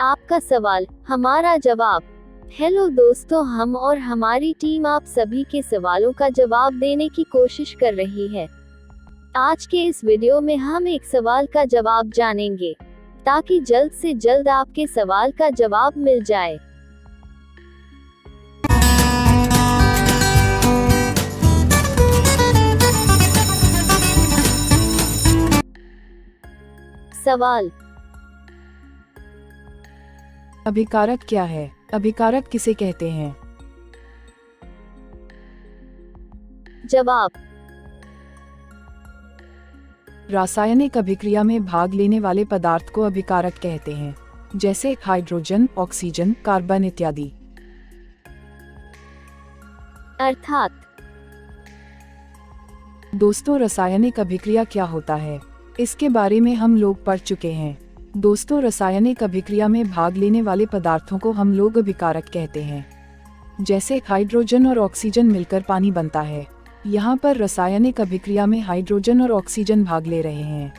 आपका सवाल, हमारा जवाब। हेलो दोस्तों, हम और हमारी टीम आप सभी के सवालों का जवाब देने की कोशिश कर रही है। आज के इस वीडियो में हम एक सवाल का जवाब जानेंगे, ताकि जल्द से जल्द आपके सवाल का जवाब मिल जाए। सवाल अभिकारक क्या है? अभिकारक किसे कहते हैं? जवाब। रासायनिक अभिक्रिया में भाग लेने वाले पदार्थ को अभिकारक कहते हैं जैसे हाइड्रोजन ऑक्सीजन कार्बन इत्यादि। अर्थात। दोस्तों रासायनिक अभिक्रिया क्या होता है? इसके बारे में हम लोग पढ़ चुके हैं। दोस्तों, रासायनिक अभिक्रिया में भाग लेने वाले पदार्थों को हम लोग अभिकारक कहते हैं। जैसे हाइड्रोजन और ऑक्सीजन मिलकर पानी बनता है। यहाँ पर रासायनिक अभिक्रिया में हाइड्रोजन और ऑक्सीजन भाग ले रहे हैं।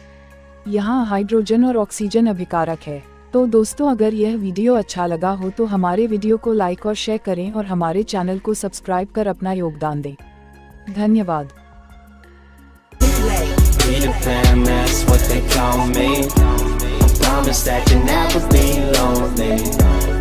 यहाँ हाइड्रोजन और ऑक्सीजन अभिकारक है। तो दोस्तों, अगर यह वीडियो अच्छा लगा हो तो हमारे वीडियो को लाइक और शेयर करें और हमारे चैनल को सब्सक्राइब कर अपना योगदान दें। धन्यवाद। just acting out, but be lonely.